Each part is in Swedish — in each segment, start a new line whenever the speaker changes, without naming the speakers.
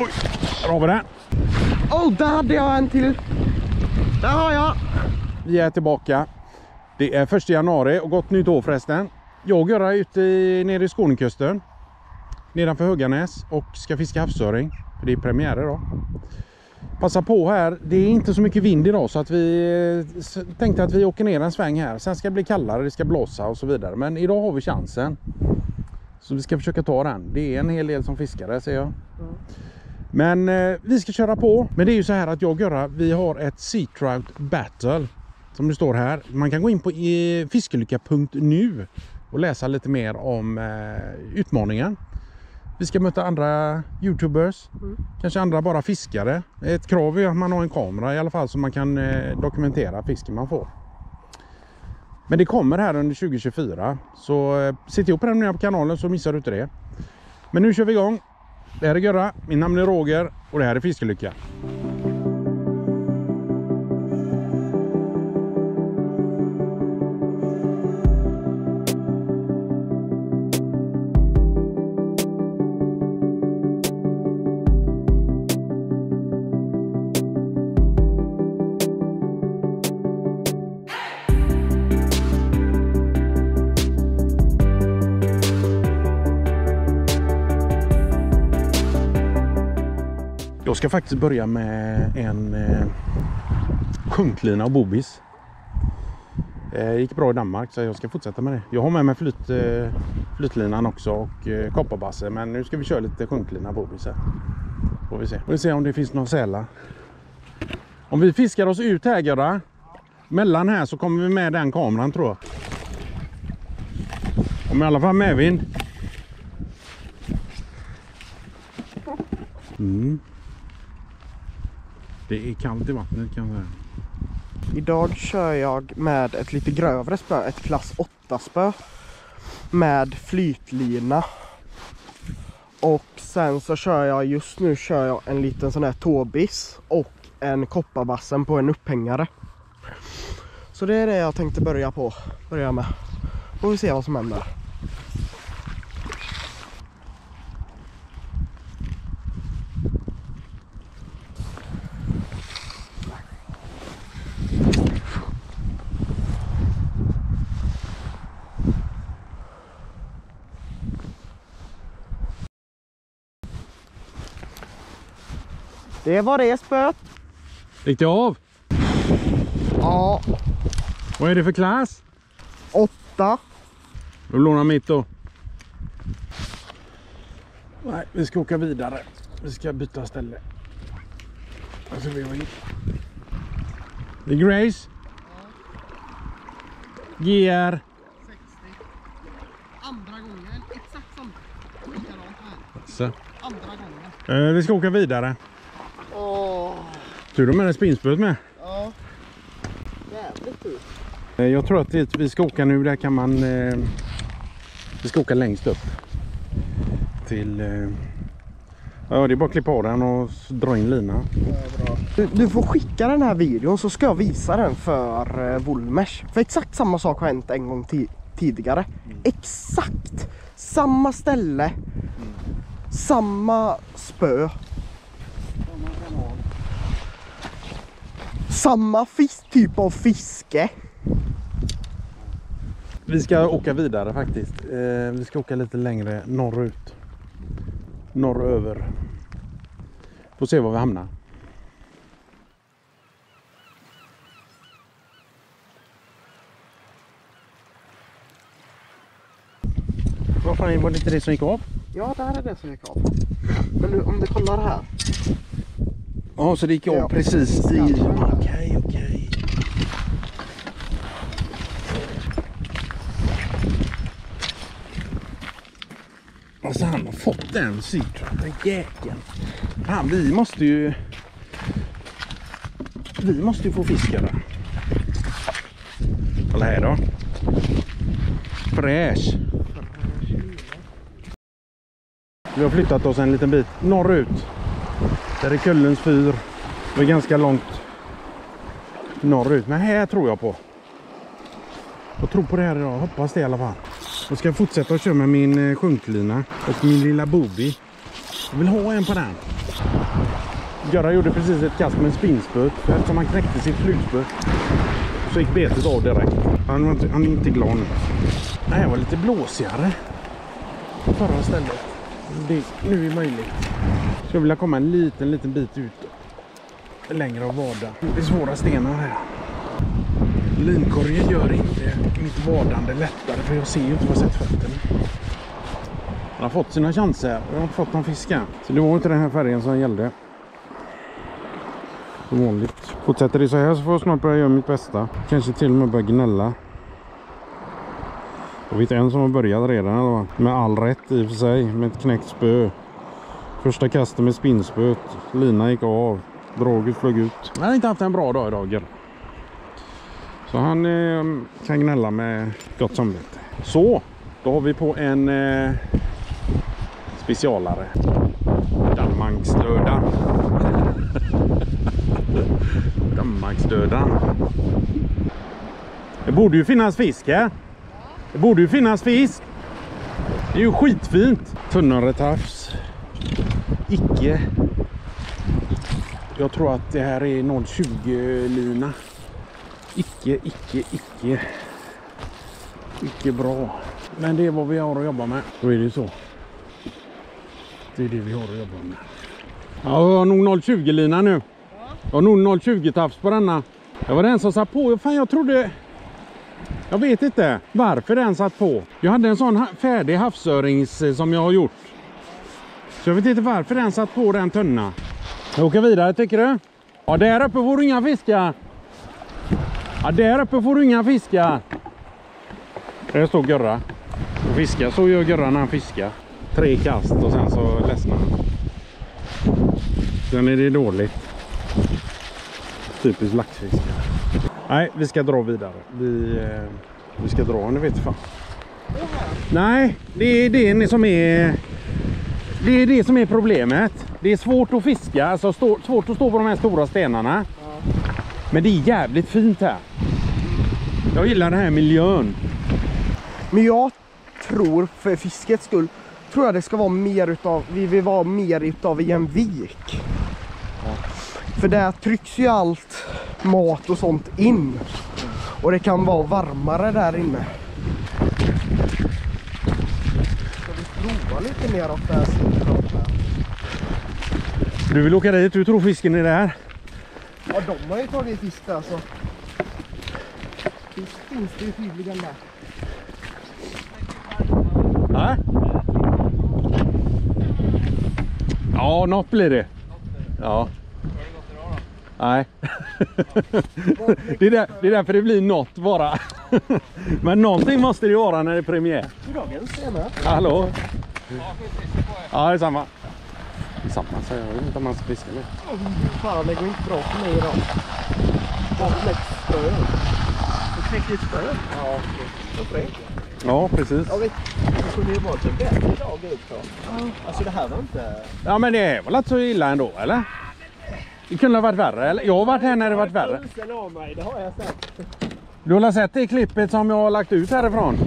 Oj, där har vi den.
Oh, där hade jag en till. Där har jag.
Vi är tillbaka. Det är första januari och gott nytt år förresten. Jag och Göra är ute i, nere i Skånekusten. Nedanför Höganäs och ska fiska havsöring. För det är premiär idag. Passa på här. Det är inte så mycket vind idag så att vi eh, tänkte att vi åker ner en sväng här. Sen ska det bli kallare, det ska blåsa och så vidare. Men idag har vi chansen. Så vi ska försöka ta den. Det är en hel del som fiskare ser jag. Men eh, vi ska köra på. Men det är ju så här att jag och Göra, vi har ett Sea Trout Battle. Som det står här. Man kan gå in på eh, fiskelycka.nu och läsa lite mer om eh, utmaningen. Vi ska möta andra Youtubers,
Mm.
kanske andra bara fiskare. Ett krav är att man har en kamera i alla fall så man kan eh, dokumentera fisken man får. Men det kommer här under 2024 så eh, sitt ihop och prenumerera på kanalen så missar du inte det. Men nu kör vi igång. Det här är Görra, min namn är Roger och det här är Fiskelycka. Jag ska faktiskt börja med en eh, sjunklina och bobis. Eh, gick bra i Danmark så jag ska fortsätta med det. Jag har med mig flyt, eh, flytlinan också och eh, kopparbasse men nu ska vi köra lite sjunklina och bobis här. Får vi se. Får vi se om det finns några sälar. Om vi fiskar oss ut här Göra, mellan här så kommer vi med den kameran tror jag. Om i alla fall medvind. Mm. Det är kallt i vattnet kan jag säga.
Idag kör jag med ett lite grövre spö, ett klass 8 spö. Med flytlina. Och sen så kör jag, just nu kör jag en liten sån här tåbis och en kopparbassen på en upphängare. Så det är det jag tänkte börja på, börja med. Får vi se vad som händer. Det var det spöet.
Gick det av?
Ja,
Vad är det för klass?
8.
Du lånar mitt då. Nej, vi ska åka vidare. Vi ska byta ställe. Alltså, vi in. Det är Grace. GR.
60. Andra gången, exakt samma. Likadant här.
Så.
Andra gången.
Eh, vi ska åka vidare.
Åh,
Tur de med spinspöet med.
ja. Jävligt tur.
Eh, Jag tror att det vi ska åka nu, där kan man... Eh, vi ska åka längst upp. Till... Eh, ja, det är bara att klippa av den och dra in linan.
Du, du får skicka den här videon så ska jag visa den för eh, Woolmers. För exakt samma sak har hänt en gång ti- tidigare. Exakt samma ställe. Samma spö. Samma fisk, typ av fiske.
Vi ska åka vidare faktiskt. Eh, vi ska åka lite längre norrut. Norröver. Får se var vi hamnar. Vad fan, var det inte det som gick av?
Ja, där är det som gick av. Men nu om du kollar här.
Ja, så det gick av
Ja,
precis i... Okej, okej. Alltså han har fått den sytratten, jäkeln. Fan, vi måste ju... Vi måste ju få fiska där. Kolla här då. Fräsch. Vi har flyttat oss en liten bit norrut. Där är Kullens fyr. Det är ganska långt norrut. Men här tror jag på. Jag tror på det här idag. Hoppas det i alla fall. Jag ska fortsätta att köra med min eh, sjunklina och min lilla booby. Jag vill ha en på den. Göran gjorde precis ett kast med en spinnspöt eftersom han knäckte sitt flugspö. Så gick betet av direkt. Han, var inte, han är inte glad nu. Det här var lite blåsigare. Förra stället. Det nu är möjligt. Jag vill komma en liten, liten bit ut. Längre och vada. Det är svåra stenar här. Linkorgen gör inte mitt vadande lättare för jag ser ju inte vad jag sett fötterna. Han har fått sina chanser och jag har inte fått någon fiska. Så det var inte den här färgen som gällde. Som vanligt. Fortsätter det så här så får jag snart börja göra mitt bästa. Kanske till och med börja gnälla. Jag vet en som har börjat redan eller vad? Med all rätt i och för sig. Med ett knäckt spö. Första kastet med spinnspöt. Lina gick av. Draget flög ut. Han har inte haft en bra dag idag. Så han eh, kan gnälla med gott samvete. Så, då har vi på en eh, specialare. Danmarksdödan. Danmarksdödan. Det borde ju finnas fisk här. Det borde ju finnas fisk. Det är ju skitfint. Tunnare tafs. Icke. Jag tror att det här är 0,20 lina. Icke, icke, icke. Icke bra. Men det är vad vi har att jobba med. Då är det så. Det är det vi har att jobba med. Ja, jag har nog 0,20 lina nu. Jag har nog 0,20 tafs på denna. Det var den som satt på. Fan, jag trodde... Jag vet inte varför den satt på. Jag hade en sån färdig havsörings eh, som jag har gjort. Så jag vet inte varför den satt på den tunna. Jag åker vidare tycker du? Ja, där uppe får du inga fiskar. Ja, där uppe får du inga fiskar. Där står Görra och fiskar. Så gör Görra när han fiskar. Tre kast och sen så ledsnar han. Sen är det dåligt. Typiskt laxfiskare. Nej, vi ska dra vidare. Vi, eh, vi ska dra, nu vet fan. Nej, det är det som är... Det är det som är problemet. Det är svårt att fiska, alltså stå, svårt att stå på de här stora stenarna. Men det är jävligt fint här. Jag gillar den här miljön.
Men jag tror för fiskets skull tror jag det ska vara mer utav, vi vill vara mer utav i en vik. För där trycks ju allt mat och sånt in. Och det kan vara varmare där inne. Prova lite mer åt det här sidan?
Du vill åka dit, du tror fisken är där.
Ja, de har ju tagit fisk där så. Fisk finns det ju tydligen där.
Nej. Ja, något blir det. Ja. Nej. Det är, där, det är därför det blir något bara. Men någonting måste det vara när det är premiär.
Goddagens.
Hallå? Ja, det är samma. Det är samma, så jag vet inte om man ska fiska nu.
Fan, det går inte bra för mig idag. Jag har knäckt spö. Du knäckte spö? Ja, det?
Ja, precis.
Jag vet, det kunde ju varit en bättre dag ut på. Alltså det här var inte...
Ja, men det är väl inte så illa ändå, eller? Det kunde ha varit värre, eller? Jag har varit här när det varit värre.
Tusen av mig, det har jag sett.
Du har sett det klippet som jag har lagt ut härifrån?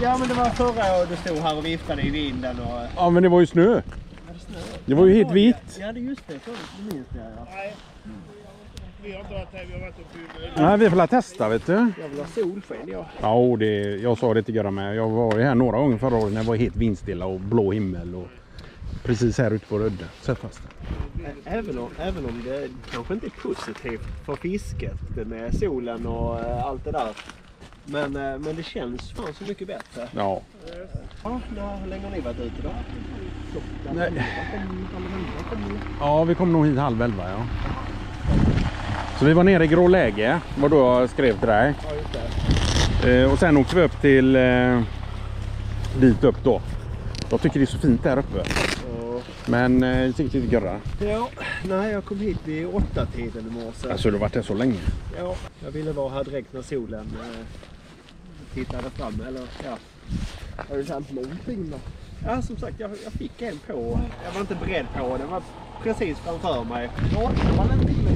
Ja men det var förra året du stod här och viftade i vinden och...
Ja, men det var ju snö.
Var det snö?
Det var ju helt vitt.
Ja det är just det, så det minns jag ja.
Nej. Vi har inte varit här, vi har varit uppe i
Nej, vi får väl testa, vet du.
Jag vill ha solsken jag.
Ja, det, jag sa det till Göran med. Jag var ju här några gånger förra året när det var helt vindstilla och blå himmel. Och precis här ute på Rödde. Sätt fast den.
Även om, även om det kanske inte är positivt för fisket med solen och eh, allt det där. Men, eh, men det känns fan så mycket bättre.
Ja.
Hur länge har ni varit ute då? Klockan
Nej. ja, vi kom nog hit halv elva, ja. Så vi var nere i grå läge. var då jag skrev till dig.
Ja, just det.
Eh, och sen åkte vi upp till eh, dit upp då. Jag tycker det är så fint där uppe. Men eh, det tyckte inte Görra.
ja, nej, jag kom hit vid åtta tiden i morse.
Alltså du har varit här så länge.
Ja, jag ville vara här direkt när solen eh, tittade fram. Eller ja. Har du känt någonting då? Ja, som sagt, jag, jag fick en på. Jag var inte beredd på den. var precis framför mig. Ja,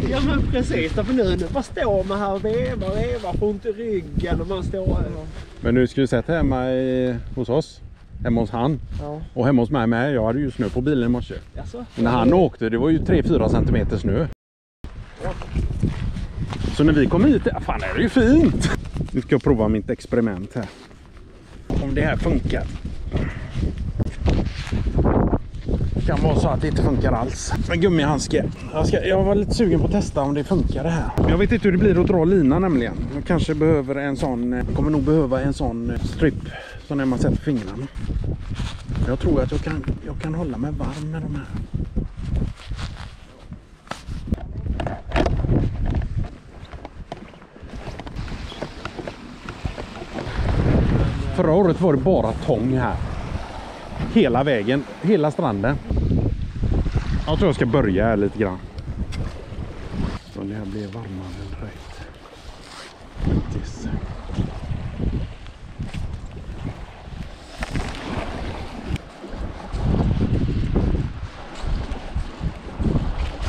det men precis. Därför nu, nu bara står man här och vevar, vevar, får ont i ryggen och man står...
Men du skulle sett hemma i, hos oss. hemma hos han.
Ja.
Och hemma hos mig med. Jag hade ju snö på bilen i morse.
Jaså?
När han åkte, det var ju 3-4 centimeter snö. Så när vi kom hit, fan det är ju fint! Nu ska jag prova mitt experiment här. Om det här funkar. Det kan vara så att det inte funkar alls. Med gummihandske. Jag, ska, jag var lite sugen på att testa om det funkar det här. Jag vet inte hur det blir att dra lina nämligen. Jag kanske behöver en sån, jag kommer nog behöva en sån eh, strip. Som när man sätter fingrarna. Jag tror att jag kan, jag kan hålla mig varm med de här. Förra året var det bara tång här. Hela vägen, hela stranden. Jag tror jag ska börja här lite grann. Så det här blir varmare direkt. Faktiskt.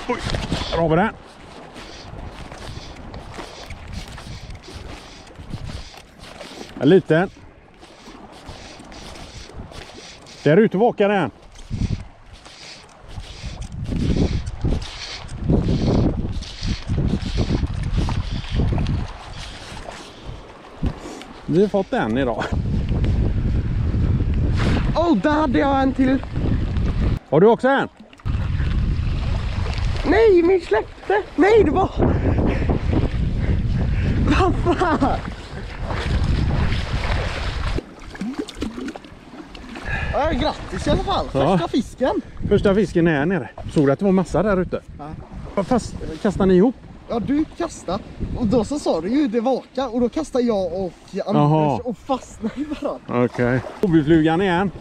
Oj, där har vi det. En liten. Där ute vakar den. Vi har fått en idag.
Åh, oh, där hade jag en till.
Har du också en?
Nej, min släppte. Nej, det var... Vad fan? Ja, grattis i alla fall.
Ja.
Första fisken.
Första fisken är här nere. Såg du att det var massa där ute?
Ja.
Fast kastar ni ihop?
Ja, du kastade och då så sa du ju det vaka och då kastade jag och Anders
Jaha.
och fastnade i varandra.
Okej. Okay. igen.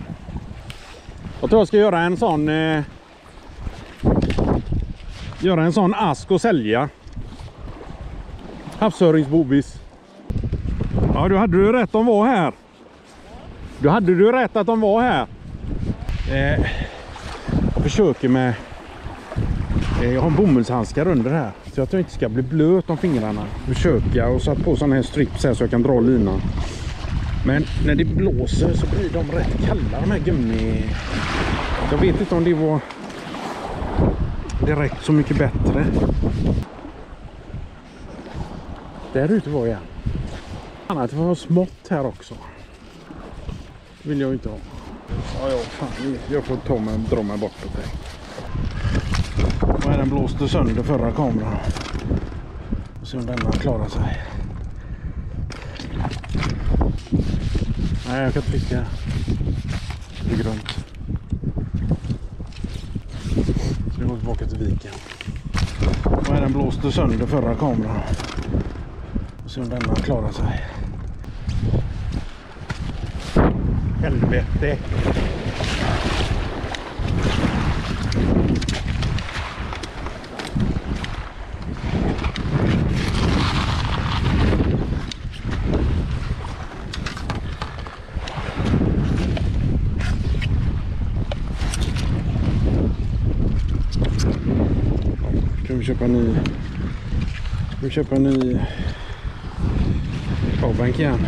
Jag tror jag ska göra en sån... Eh, göra en sån ask och sälja. Havsöringsbobis. Ja, du hade du rätt. De var här. Då hade du rätt att de var här. Eh, jag försöker med... Eh, jag har en bomullshandskar under här. Så att jag inte ska bli blöt om fingrarna. Försöka och satt på sådana här strips här så jag kan dra linan. Men när det blåser så blir de rätt kalla de här gummi... Jag vet inte om det var direkt så mycket bättre. Där ute var jag. Annat var smått här också. Det vill jag inte ha. Ja, ja, fan. Jag får ta mig, dra mig bortåt här. Och den blåste sönder förra kameran. Se om denna klarar sig. Nej, jag kan inte fiska. Det är grönt. Så vi går tillbaka till viken. Och den blåste sönder förra kameran. Se om denna klarar sig. Helvete. Kan vi köpa en ny... Ska vi köpa en ny powerbank igen?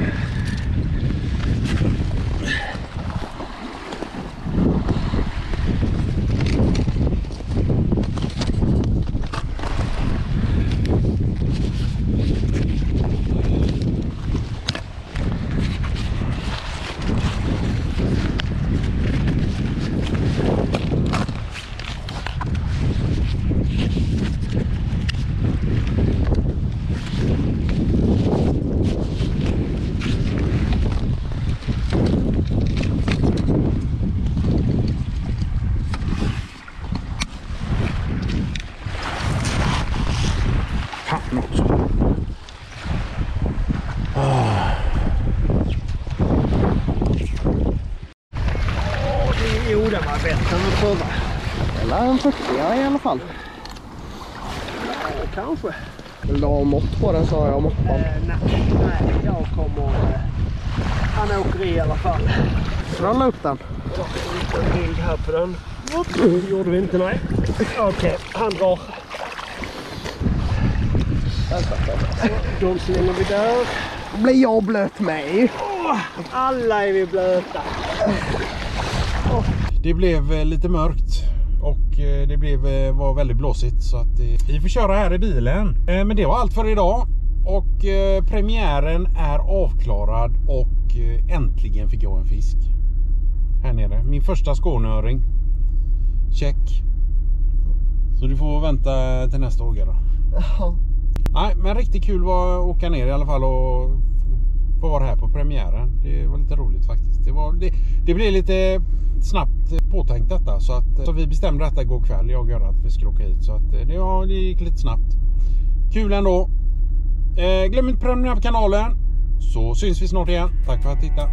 Fan också.
Jo, det var bättre än att pröva.
Eller 40 i alla fall.
Ja, kanske.
Vill du ha mått på den så har jag måttband.
Eh, nej, nej, jag kommer... Eh, han åker i alla fall.
Rulla upp den.
En bild här på den. Det gjorde vi inte, nej. Okej, han drar. De slänger vi där.
Blir jag blöt med.
Alla är vi blöta.
Det blev eh, lite mörkt det blev, eh, var väldigt blåsigt så att eh, vi får köra här i bilen. Eh, Men det var allt för idag och eh, premiären är avklarad och eh, äntligen fick jag en fisk. Här nere. Min första skåneöring. Check. Så du får vänta till nästa åka då.
Ja.
Nej, men riktigt kul var att åka ner i alla fall och få vara här på premiären. Det var lite roligt faktiskt. Det, var, det, det blev lite snabbt påtänkt detta så att så vi bestämde detta igår kväll. Jag och Göran att vi skulle åka hit så att eh, det, ja, det gick lite snabbt. Kul ändå. Eh, glöm inte prenumerera på kanalen så syns vi snart igen. Tack för att du tittade.